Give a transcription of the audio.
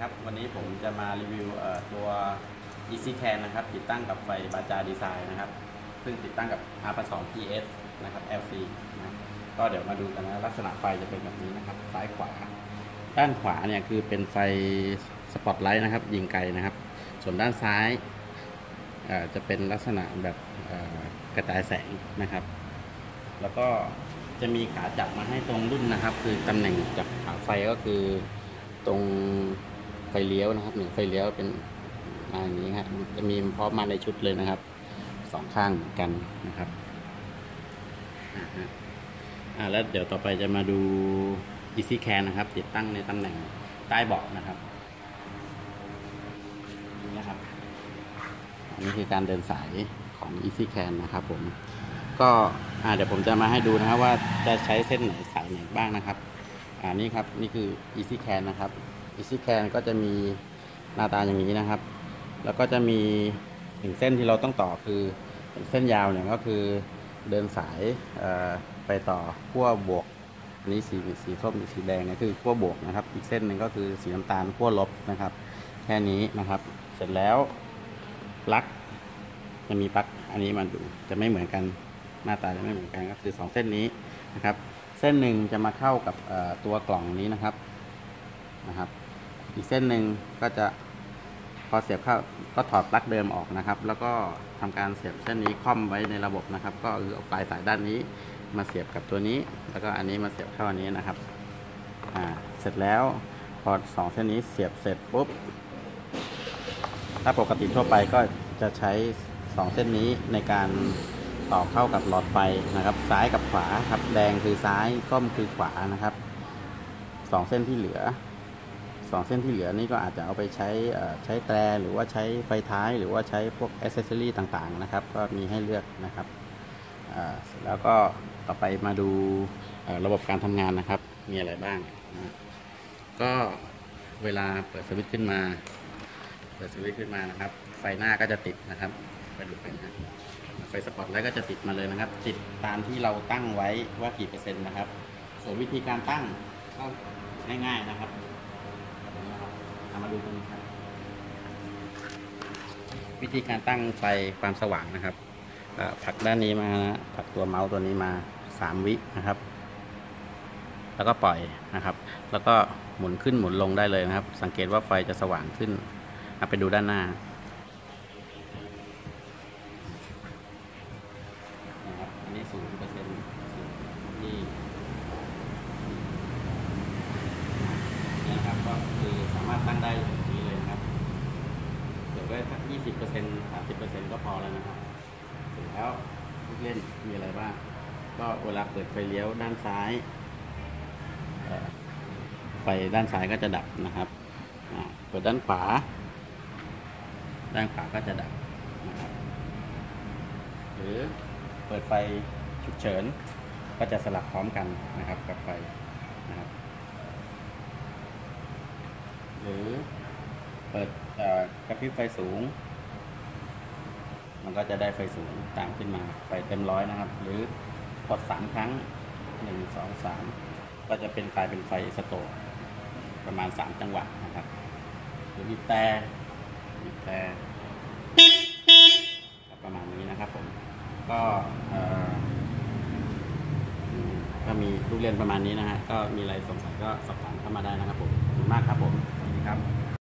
ครับวันนี้ผมจะมารีวิวตัว Easy Can นะครับ ติดตั้งกับไฟบาจาดีไซน์นะครับ ซึ่งติดตั้งกับ r 2 GS นะครับ LC นะก็เดี๋ยวมาดูกันนะลักษณะไฟจะเป็นแบบนี้นะครับ ซ้ายขวา ด้านขวาเนี่ยคือเป็นไฟสปอตไลท์นะครับ ยิงไกลนะครับ ส่วนด้านซ้ายจะเป็นลักษณะแบบกระจายแสงนะครับ แล้วก็จะมีขาจับมาให้ตรงรุ่นนะครับ คือตำแหน่งจับขาไฟก็คือตรง เลี้ยวนะครับหนึ่งไฟเลี้ยวเป็นมาอย่างนี้ครับจะมีพร้อมมาในชุดเลยนะครับสองข้างเหมือนกันนะครับอ่าฮะอ่าแล้วเดี๋ยวต่อไปจะมาดู Easy Can นะครับ ติดตั้งในตำแหน่งใต้เบาะนะครับนี่นะครับอันนี้คือการเดินสายของ Easy Can นะครับผมก็อ่าเดี๋ยวผมจะมาให้ดูนะครับว่าจะใช้เส้นไหนสายไหนบ้างนะครับ อ่านี่ครับนี่คือ Easy Can นะครับ Easy Can ก็จะมีหน้าตาอย่างนี้นะครับ แล้วก็จะมีหนึ่งเส้นที่เราต้องต่อคือเส้นยาวเนี่ยก็คือเดินสายไปต่อขั้วบวกอันนี้สีสีส้มสีแดงเนี่ยคือขั้วบวกนะครับ อีกเส้นหนึ่งก็คือสีน้ำตาลขั้วลบนะครับ แค่นี้นะครับ เสร็จแล้วปลั๊กจะมีปลั๊กอันนี้มาดูจะไม่เหมือนกันหน้าตาจะไม่เหมือนกันก็คือ 2 เส้นนี้นะครับ เส้นหนึ่งจะมาเข้ากับตัวกล่องนี้นะครับนะครับ อีกเส้นหนึ่งก็จะพอเสียบเข้าก็ถอดปลั๊กเดิมออกนะครับ แล้วก็ทำการเสียบเส้นนี้ค่อมไว้ในระบบนะครับ ก็คือเอาปลายสายด้านนี้มาเสียบกับตัวนี้ แล้วก็อันนี้มาเสียบเข้าอันนี้นะครับอ่าเสร็จแล้วพอสองเส้นนี้เสียบเสร็จปุ๊บถ้าปกติทั่วไปก็จะใช้2เส้นนี้ในการต่อเข้ากับหลอดไฟนะครับ ซ้ายกับขวาครับแดงคือซ้ายส้มคือขวานะครับสองเส้นที่เหลือ สองเส้นที่เหลือนี่ก็อาจจะเอาไปใช้ใช้แตรหรือว่าใช้ไฟท้ายหรือว่าใช้พวกอ c เซสซอรีต่างๆนะครับ ก็มีให้เลือกนะครับเสร็จแล้วก็ต่อไปมาดูระบบการทำงานนะครับ มีอะไรบ้าง ก็เวลาเปิดสวิตช์ขึ้นมา เปิดสวิตช์ขึ้นมานะครับ ไฟหน้าก็จะติดนะครับไปดูกันะไฟสปอตไลท์ก็จะติดมาเลยนะครับ ติดตามที่เราตั้งไว้ว่ากี่เปอร์เซ็นต์นะครับ ส่วนวิธีการตั้งก็ง่าย ๆนะครับ นะครับเอามาดูกันครับ วิธีการตั้งไฟความสว่างนะครับเอ่อผลักด้านนี้มานะผลักตัวเมาส์ตัวนี้มา3วินะครับ แล้วก็ปล่อยนะครับ แล้วก็หมุนขึ้นหมุนลงได้เลยนะครับ สังเกตว่าไฟจะสว่างขึ้นเอาไปดูด้านหน้านะครับอันนี้ศูนย์เปอร์เซ็นต์ที่นี่นะครับก็คือสารถตั้งได้แบบนี้เลยนะครับเดี๋ยวไว้สักยี่สิบเปอร์เซ็นต์สามสิบเปอร์เซ็นต์ก็พอแล้วนะครับเสร็จแล้วลูกเล่นมีอะไรบ้าง ก็เวลาเปิดไฟเลี้ยวด้านซ้าย ไฟด้านซ้ายก็จะดับนะครับเปิดด้านขวา ด้านขวาก็จะดับนะครับ หรือเปิดไฟฉุกเฉิน ก็จะสลับพร้อมกันนะครับกับไฟนะครับ หรือเปิดกระพริบไฟสูง มันก็จะได้ไฟสูงตามขึ้นมาไฟเต็มร้อยนะครับ หรือกดสามครั้งหนึ่งสองสามก็จะเป็นกลายเป็นไฟสโตรประมาณสามจังหวะนะครับหรือบีบแต่บีบแต่ประมาณนี้นะครับผมก็เอ่ออืมก็มีลูกเรียนประมาณนี้นะฮะก็มีอะไรสงสัยก็สอบถามเข้ามาได้นะครับผมขอบคุณมากครับผม ครับ